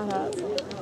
Aha.